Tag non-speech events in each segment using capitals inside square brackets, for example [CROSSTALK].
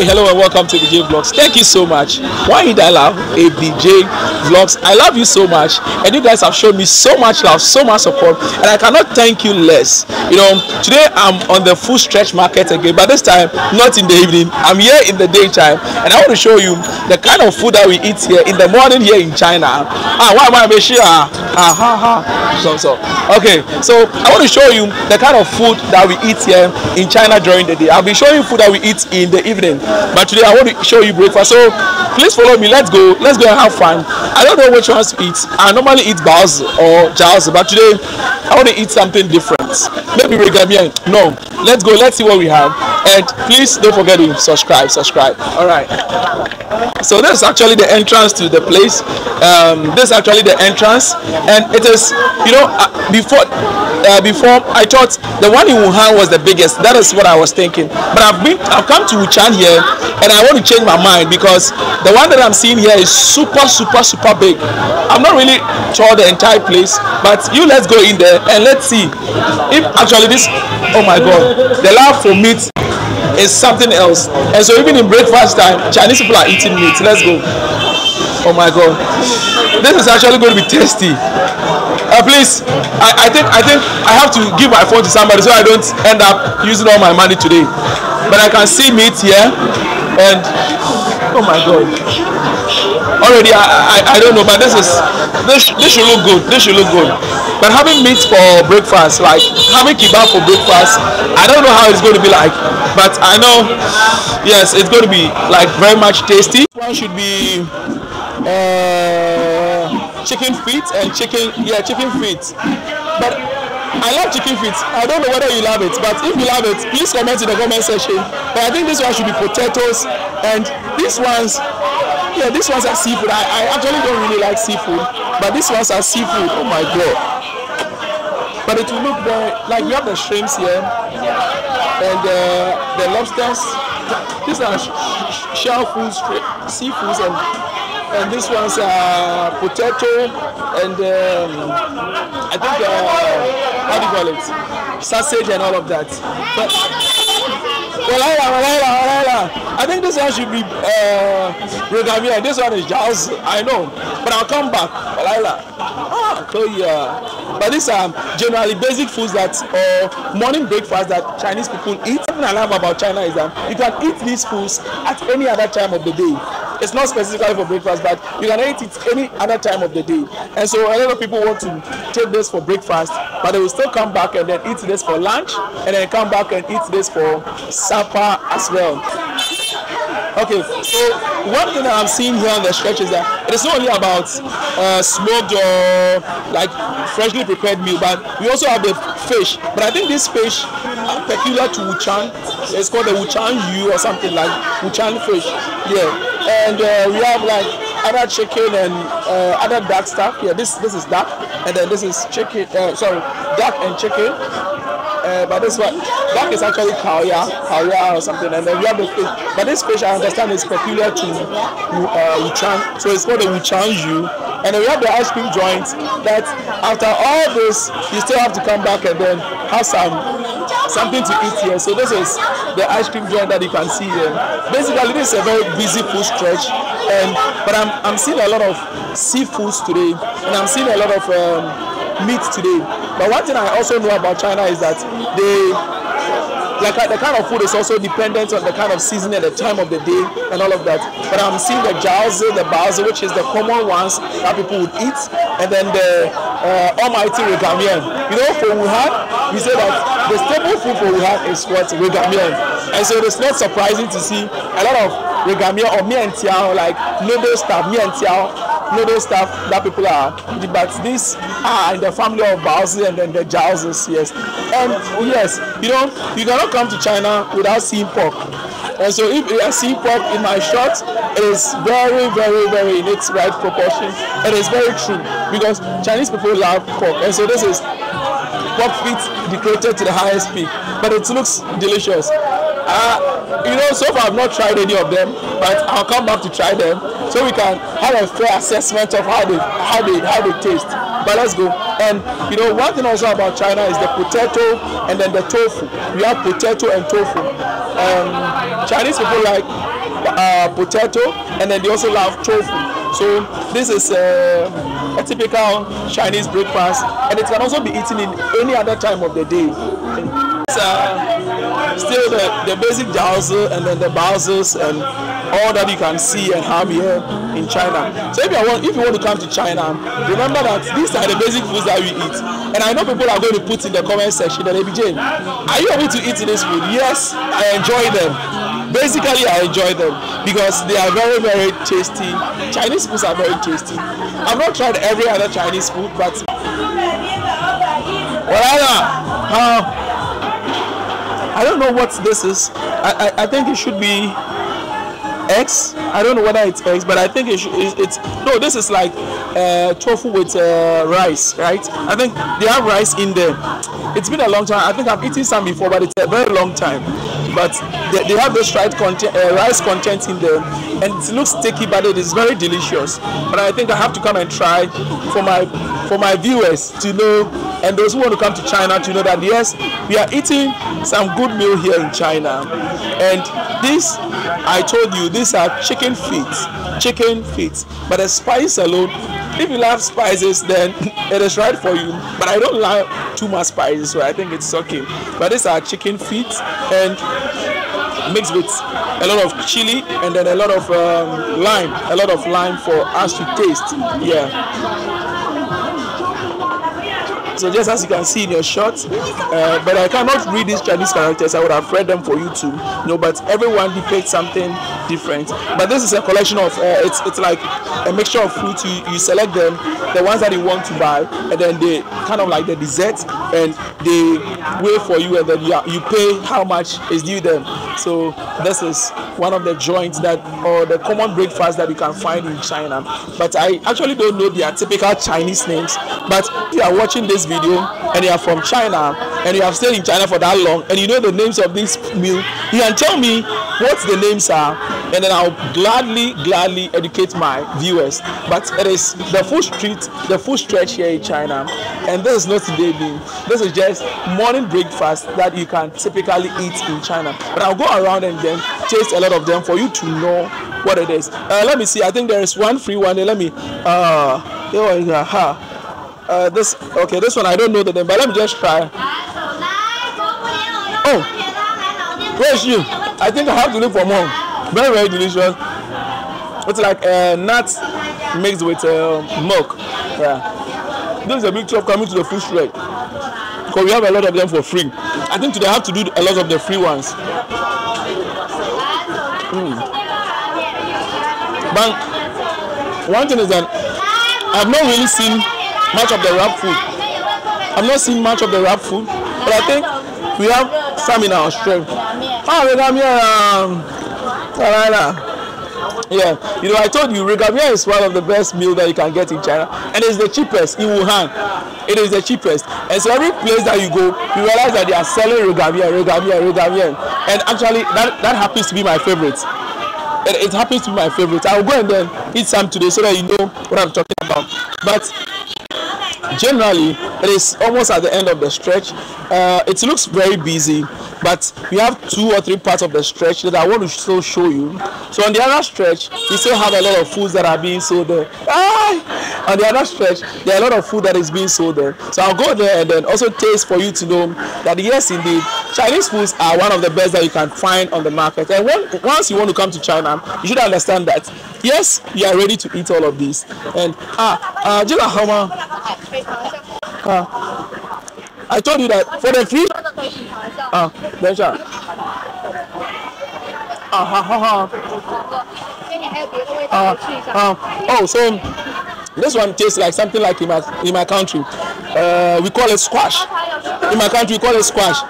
Hello and welcome to BJ Vlogs. Thank you so much. Why did I love a BJ Vlogs? I love you so much, and you guys have shown me so much love, so much support, and I cannot thank you less. You know, today I'm on the full stretch market again, but this time not in the evening. I'm here in the daytime, and I want to show you the kind of food that we eat here in the morning here in China. Ah, why am I sure? Ah, ha, ha. So, so. Okay, so I want to show you the kind of food that we eat here in China during the day. I'll be showing food that we eat in the evening but today I want to show you breakfast. So please follow me. Let's go. Let's go and have fun. I don't know which ones to eat. I normally eat baozi or jiaozi, but today I want to eat something different. Maybe reganmian. No. Let's go. Let's see what we have. And please don't forget to subscribe. Subscribe. All right. So this is actually the entrance to the place. Um, this is actually the entrance, and it is you know uh, before uh, before I thought the one in Wuhan was the biggest. That is what I was thinking. But I've been I've come to Wuhan here, and I want to change my mind because the one that I'm seeing here is super super super big. I'm not really sure the entire place, but you let's go in there and let's see if actually this. Oh my God, the love for meat is something else. And so even in breakfast time, Chinese people are eating meat. Let's go. Oh my God, this is actually going to be tasty. Uh, please, I, I think I think I have to give my phone to somebody so I don't end up using all my money today. But I can see meat here, and oh my God, already I, I, I don't know, but this is this this should look good. This should look good. But having meat for breakfast, like having kebab for breakfast, I don't know how it's going to be like. But I know, yes, it's going to be like very much tasty. One should be uh, chicken feet and chicken, yeah, chicken feet. But I love chicken feet. I don't know whether you love it, but if you love it, please comment in the comment section. But I think this one should be potatoes, and these ones, yeah, these ones are seafood. I, I actually don't really like seafood, but these ones are seafood. Oh my god! But it will look very like you have the shrimps here and uh, the lobsters. These are sh- sh- shell foods, seafoods, and and this one's uh, potato and um, I think uh, how do you call it sausage and all of that. But Walaila, Walaila. I think this one should be uh, Regamia. This one is Jaws. I know, but I'll come back. Walaila. Ah, so yeah. But these are generally basic foods that or morning breakfast that Chinese people eat. Something I love about China is that you can eat these foods at any other time of the day. It's not specifically for breakfast, but you can eat it any other time of the day. And so a lot of people want to take this for breakfast, but they will still come back and then eat this for lunch, and then come back and eat this for supper as well. Okay, so one thing that I'm seeing here on the stretch is that it is not only about uh, smoked or like freshly prepared meal, but we also have the fish. But I think this fish are peculiar to Wuchang. It's called the Wuchang Yu or something like Wuchang fish. Yeah, and uh, we have like other chicken and uh, other duck stuff. Yeah, this this is duck, and then this is chicken. Uh, sorry, duck and chicken. Uh, but this one, duck is actually kaya, kaya or something, and then we have the fish. But this fish, I understand, is peculiar to uh, Wuchang, so it's called the Wuchang Yu. And then we have the ice cream joint. That after all this, you still have to come back and then have some something to eat here. So this is the ice cream joint that you can see here. Basically, this is a very busy food stretch, and but I'm I'm seeing a lot of seafoods today, and I'm seeing a lot of um, meat today. But one thing I also know about China is that they like uh, the kind of food is also dependent on the kind of season and the time of the day and all of that. But I'm seeing the jiaozi, the baozi, which is the common ones that people would eat, and then the uh, almighty reganmian. You know, for Wuhan, we say that the staple food for we have is what reganmian, and so it's not surprising to see a lot of reganmian or mian tiao, like noodle stuff, mian tiao noodle stuff that people are but these are in the family of Baozi and then the Jiaozis, yes. And yes, you know, you cannot come to China without seeing pork. And so if you see pork in my shot, it is very, very, very in its right proportion. And It is very true because Chinese people love pork. And so this is pork feet decorated to the highest peak. But it looks delicious. Uh, you know, so far I've not tried any of them, but I'll come back to try them so we can have a fair assessment of how they how they how they taste. But let's go. And you know, one thing also about China is the potato and then the tofu. We have potato and tofu. um, Chinese people like uh, potato, and then they also love tofu. So this is uh, a typical Chinese breakfast, and it can also be eaten in any other time of the day. It's uh, still the, the basic jiaozi and then the baozis and all that you can see and have here in China. So if you want, if you want to come to China, remember that these are the basic foods that we eat. And I know people are going to put in the comment section that ABJ, are you able to eat this food? Yes, I enjoy them. Basically, I enjoy them because they are very, very tasty. Chinese foods are very tasty. I've not tried every other Chinese food, but uh, I don't know what this is. I, I, I think it should be eggs. I don't know whether it's eggs, but I think it should, it's no. This is like uh, tofu with uh, rice, right? I think they have rice in there. It's been a long time. I think I've eaten some before, but it's a very long time. But they, they have this rice content, uh, rice content in them, and it looks sticky, but it is very delicious. But I think I have to come and try for my for my viewers to know, and those who want to come to China to know that yes, we are eating some good meal here in China, and this I told you these are chicken feet, chicken feet. But the spice alone, if you love spices, then [LAUGHS] it is right for you. But I don't like too much spices, so I think it's okay. But these are chicken feet and mixed with a lot of chili and then a lot of um, lime, a lot of lime for us to taste. Yeah. So just as you can see in your shot, uh, but I cannot read these Chinese characters. I would have read them for you to know. But everyone depicts something different. But this is a collection of uh, it's it's like a mixture of fruits. You, you select them, the ones that you want to buy, and then they kind of like the dessert, and they wait for you, and then you, you pay how much is due them. So this is one of the joints that or the common breakfast that you can find in China. But I actually don't know their typical Chinese names. But you are watching this video and you are from China and you have stayed in China for that long and you know the names of this meal, you can tell me what the names are and then I'll gladly, gladly educate my viewers. But it is the full street, the full stretch here in China, and this is not today being. This is just morning breakfast that you can typically eat in China. But I'll go around and then taste a lot of them for you to know what it is. Uh, let me see. I think there is one free one. Let me. Uh, there go. Uh, this okay. This one I don't know the name, but let me just try. Oh, where's you? I think I have to look for more. Very very delicious. It's like uh, nuts mixed with uh, milk. Yeah. This is a big chop coming to the food straight because we have a lot of them for free. I think today I have to do a lot of the free ones. Mm. But one thing is that I've not really seen much of the rap food. I've not seen much of the rap food, but I think we have some in our strength. Ah, regamia, um, yeah, you know, I told you, regamia is one of the best meal that you can get in China, and it's the cheapest in Wuhan. It is the cheapest, and so every place that you go, you realize that they are selling regamia, regamia, regamia, and actually, that that happens to be my favorite. It, it happens to be my favorite. I will go and then eat some today so that you know what I'm talking about. But generally it is almost at the end of the stretch uh, it looks very busy but we have two or three parts of the stretch that I want to still show you so on the other stretch we still have a lot of foods that are being sold there ah! on the other stretch there are a lot of food that is being sold there so I'll go there and then also taste for you to know that yes indeed Chinese foods are one of the best that you can find on the market and when, once you want to come to China you should understand that yes you are ready to eat all of these and ah uh, just how much Ah. I told you that for the free. Ah,等一下。啊哈哈哈。啊啊哦，so this one tastes like something like in my in my country. Uh, we call it squash. In my country, we call it squash.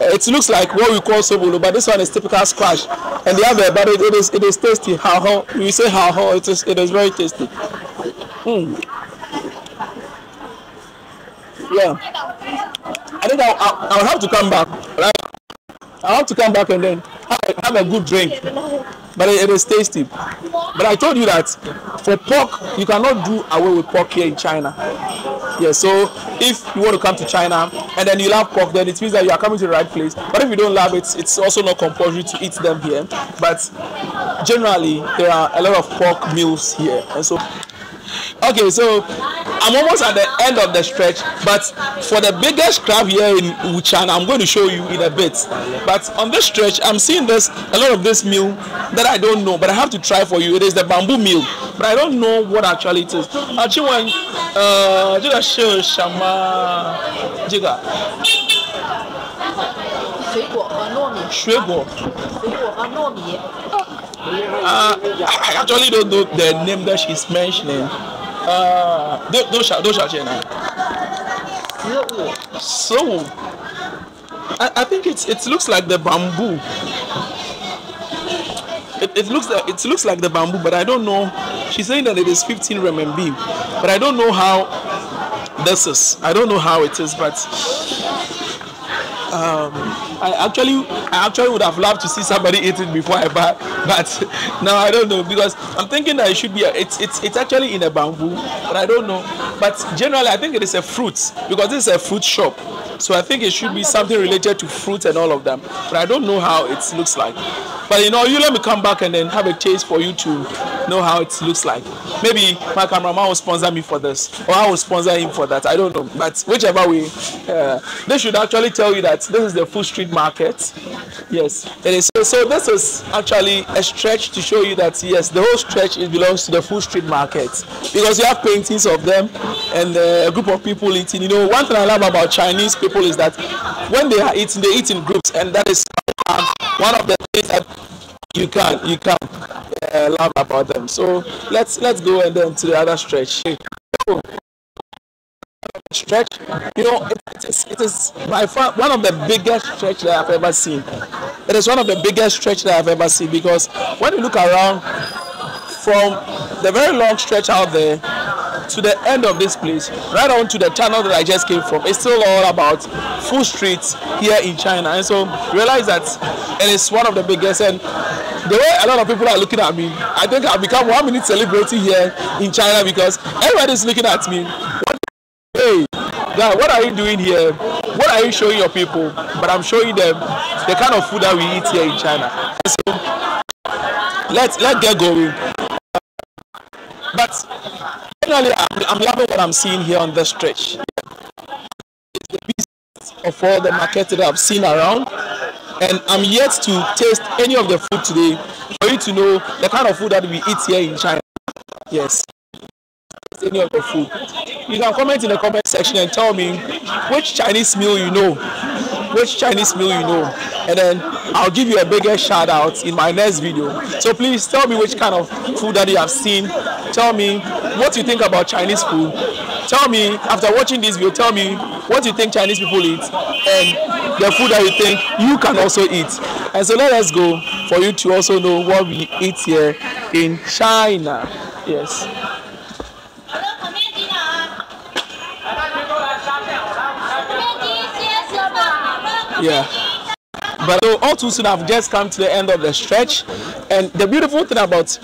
It looks like what we call sobolo, but this one is typical squash. And the other, but it, it is it is tasty. How how we say how how it is it is very tasty. Mm. Yeah. I think I'll, I'll, I'll have to come back. Right? I'll have to come back and then have, have a good drink. but it, it is tasty. But I told you that for pork, you cannot do away with pork here in China. Yeah, so if you want to come to China and then you love pork, then it means that you are coming to the right place. But if you don't love it, it's also not compulsory to eat them here. But generally, there are a lot of pork meals here, and so okay so I'm almost at the end of the stretch, but for the biggest crab here in Wuchang, I'm going to show you in a bit. But on this stretch, I'm seeing this a lot of this meal that I don't know, but I have to try for you. It is the bamboo meal, but I don't know what actually it is. Actually, uh, Jiga Shama, uh, I actually don't know the name that she's mentioning Uh, 多多少多少钱啊？十五， So, I, I think it's it looks like the bamboo. It, it looks like it looks like the bamboo, but I don't know. She's saying that it is 15 RMB, but I don't know how this is. I don't know how it is, but um, I actually I actually would have loved to see somebody eat it before I buy, but [LAUGHS] now I don't know because I'm thinking that it should be a, it's it's it's actually in a bamboo, but I don't know. But generally, I think it is a fruit because this is a fruit shop, so I think it should be something related to fruit and all of them. But I don't know how it looks like. But you know, you let me come back and then have a taste for you to know how it looks like. Maybe my cameraman will sponsor me for this, or I will sponsor him for that. I don't know, but whichever way, uh, they should actually tell you that this is the food street market. Yes. So, so this is actually a stretch to show you that yes, the whole stretch it belongs to the food street market because you have paintings of them and uh, a group of people eating. You know, one thing I love about Chinese people is that when they are eating, they eat in groups, and that is one of the things that you can you can uh, love about them. So let's let's go and then to the other stretch. Stretch, you know, it, it is it is by far one of the biggest stretch that I've ever seen. It is one of the biggest stretch that I've ever seen because when you look around from the very long stretch out there to the end of this place, right on to the tunnel that I just came from, it's still all about food streets here in China. And so realize that it is one of the biggest. And the way a lot of people are looking at me, I think I've become one minute celebrity here in China because everybody's looking at me. What are you doing here? What are you showing your people? But I'm showing them the kind of food that we eat here in China. So let's let's get going. But generally, I'm, I'm loving what I'm seeing here on the stretch. It's the of all the markets that I've seen around, and I'm yet to taste any of the food today for you to know the kind of food that we eat here in China. Yes, any of the food. You can comment in the comment section and tell me which Chinese meal you know, which Chinese meal you know, and then I'll give you a bigger shout out in my next video. So please tell me which kind of food that you have seen. Tell me what you think about Chinese food. Tell me after watching this video, tell me what you think Chinese people eat and the food that you think you can also eat. And so let us go for you to also know what we eat here in China. Yes. Yeah. 筋。But so all too soon, I've just come to the end of the stretch. And the beautiful thing about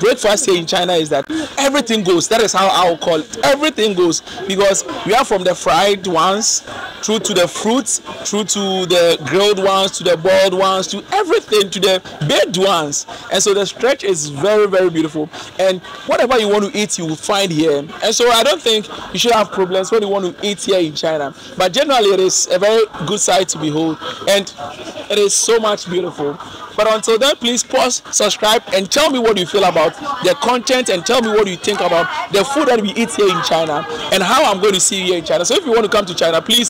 breakfast here in China is that everything goes. That is how I'll call it. Everything goes because we are from the fried ones through to the fruits, through to the grilled ones, to the boiled ones, to everything, to the baked ones. And so the stretch is very, very beautiful. And whatever you want to eat, you will find here. And so I don't think you should have problems when you want to eat here in China. But generally, it is a very good sight to behold. And it is so much beautiful. But until then, please pause, subscribe, and tell me what you feel about the content and tell me what you think about the food that we eat here in China and how I'm going to see you here in China. So if you want to come to China, please